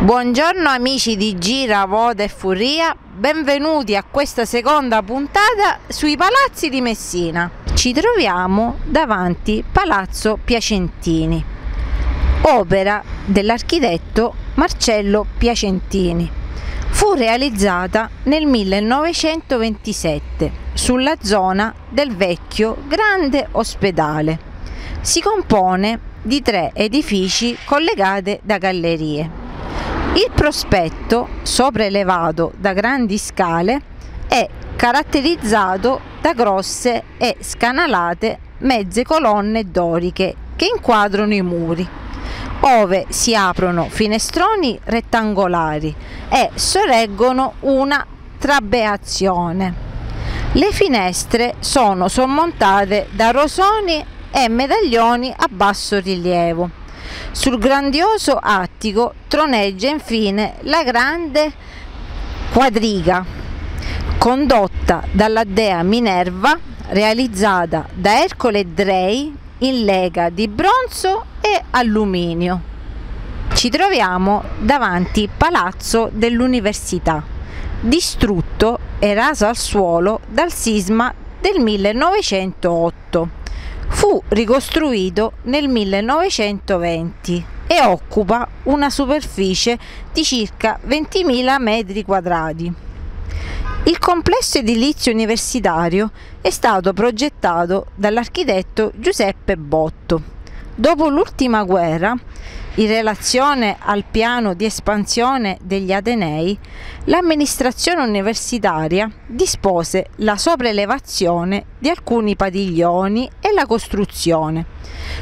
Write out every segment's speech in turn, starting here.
Buongiorno amici di Gira, Voda e Furia, benvenuti a questa seconda puntata sui palazzi di Messina. Ci troviamo davanti Palazzo Piacentini, opera dell'architetto Marcello Piacentini. Fu realizzata nel 1927 sulla zona del vecchio grande ospedale. Si compone di tre edifici collegati da gallerie. Il prospetto, sopraelevato da grandi scale, è caratterizzato da grosse e scanalate mezze colonne doriche che inquadrano i muri, ove si aprono finestroni rettangolari e sorreggono una trabeazione. Le finestre sono sormontate da rosoni e medaglioni a basso rilievo sul grandioso attico troneggia infine la grande quadriga, condotta dalla dea Minerva, realizzata da Ercole Drei in lega di bronzo e alluminio. Ci troviamo davanti Palazzo dell'Università, distrutto e raso al suolo dal sisma del 1908 fu ricostruito nel 1920 e occupa una superficie di circa 20.000 metri quadrati. Il complesso edilizio universitario è stato progettato dall'architetto Giuseppe Botto. Dopo l'ultima guerra in relazione al piano di espansione degli Atenei, l'amministrazione universitaria dispose la sopraelevazione di alcuni padiglioni e la costruzione,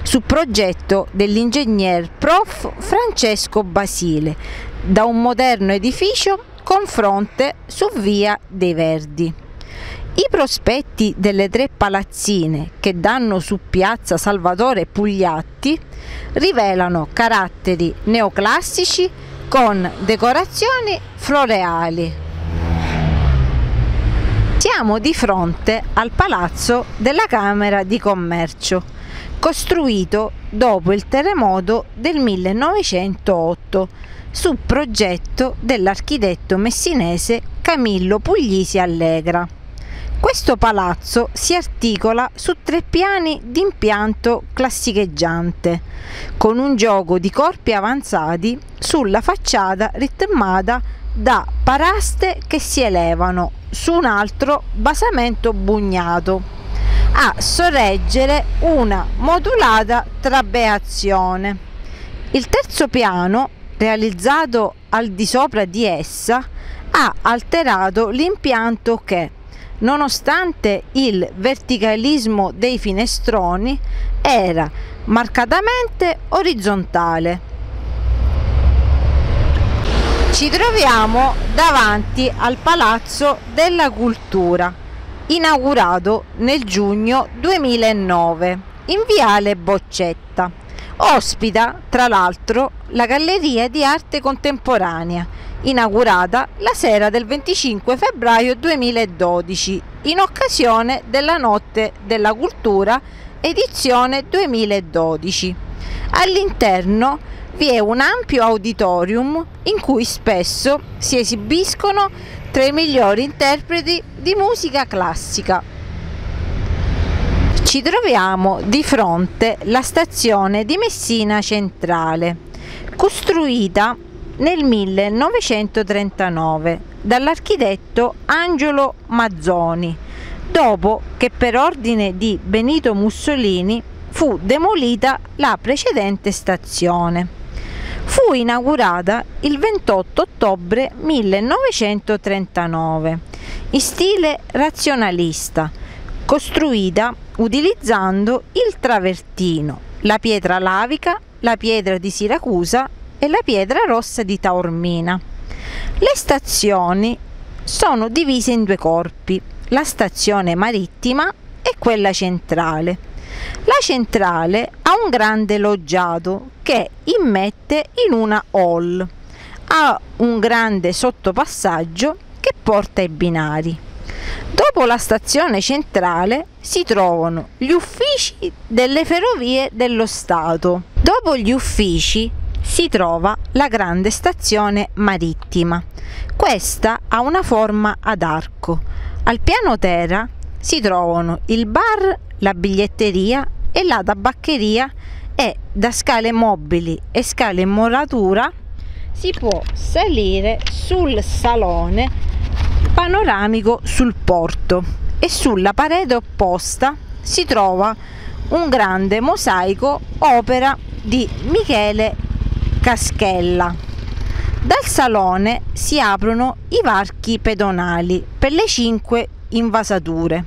su progetto dell'ingegner prof. Francesco Basile, da un moderno edificio con fronte su via dei Verdi. I prospetti delle tre palazzine che danno su piazza Salvatore Pugliatti rivelano caratteri neoclassici con decorazioni floreali. Siamo di fronte al palazzo della Camera di Commercio, costruito dopo il terremoto del 1908 su progetto dell'architetto messinese Camillo Puglisi Allegra. Questo palazzo si articola su tre piani di impianto classicheggiante, con un gioco di corpi avanzati sulla facciata ritmata da paraste che si elevano su un altro basamento bugnato a sorreggere una modulata trabeazione. Il terzo piano, realizzato al di sopra di essa, ha alterato l'impianto che nonostante il verticalismo dei finestroni, era marcatamente orizzontale. Ci troviamo davanti al Palazzo della Cultura, inaugurato nel giugno 2009 in Viale Boccetta. Ospita, tra l'altro, la Galleria di Arte Contemporanea inaugurata la sera del 25 febbraio 2012 in occasione della Notte della Cultura edizione 2012. All'interno vi è un ampio auditorium in cui spesso si esibiscono tra i migliori interpreti di musica classica. Ci troviamo di fronte alla stazione di Messina Centrale, costruita nel 1939 dall'architetto Angelo Mazzoni, dopo che per ordine di Benito Mussolini fu demolita la precedente stazione. Fu inaugurata il 28 ottobre 1939 in stile razionalista, costruita utilizzando il travertino, la pietra lavica, la pietra di Siracusa e la pietra rossa di Taormina. Le stazioni sono divise in due corpi, la stazione marittima e quella centrale. La centrale ha un grande loggiato che immette in una hall. Ha un grande sottopassaggio che porta ai binari. Dopo la stazione centrale si trovano gli uffici delle ferrovie dello Stato. Dopo gli uffici si trova la grande stazione marittima. Questa ha una forma ad arco. Al piano terra si trovano il bar, la biglietteria e la tabaccheria e da scale mobili e scale in muratura si può salire sul salone panoramico sul porto e sulla parete opposta si trova un grande mosaico opera di Michele Caschella. Dal salone si aprono i varchi pedonali per le cinque invasature.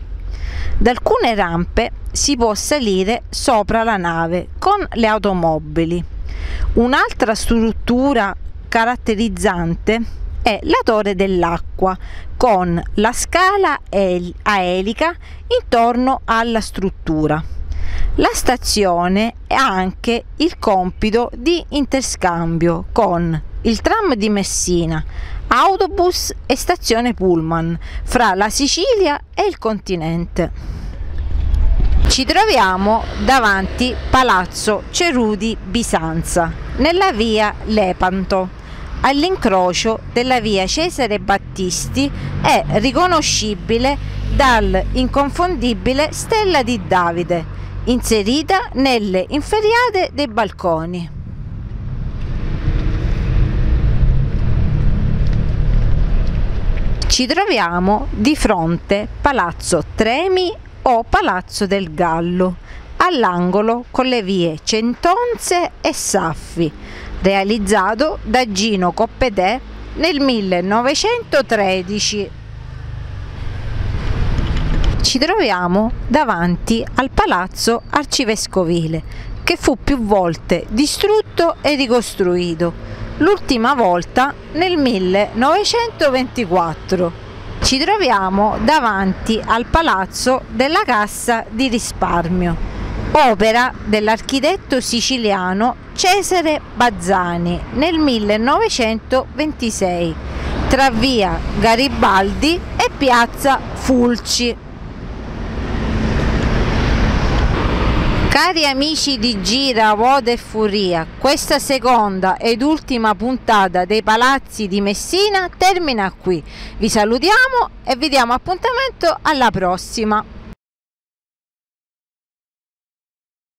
Da alcune rampe si può salire sopra la nave con le automobili. Un'altra struttura caratterizzante è la torre dell'acqua con la scala a elica intorno alla struttura. La stazione ha anche il compito di interscambio con il tram di Messina, autobus e stazione pullman fra la Sicilia e il continente. Ci troviamo davanti Palazzo Cerudi Bisanza, nella via Lepanto all'incrocio della via Cesare Battisti è riconoscibile dal inconfondibile Stella di Davide inserita nelle inferiate dei balconi. Ci troviamo di fronte Palazzo Tremi o Palazzo del Gallo, all'angolo con le vie Centonze e Saffi, realizzato da Gino Coppedè nel 1913. Ci troviamo davanti al palazzo arcivescovile che fu più volte distrutto e ricostruito, l'ultima volta nel 1924. Ci troviamo davanti al palazzo della Cassa di risparmio, opera dell'architetto siciliano Cesare Bazzani nel 1926 tra via Garibaldi e piazza Fulci. Cari amici di Gira, Voda e Furia, questa seconda ed ultima puntata dei Palazzi di Messina termina qui. Vi salutiamo e vi diamo appuntamento alla prossima.